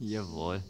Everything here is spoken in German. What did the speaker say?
Jawohl.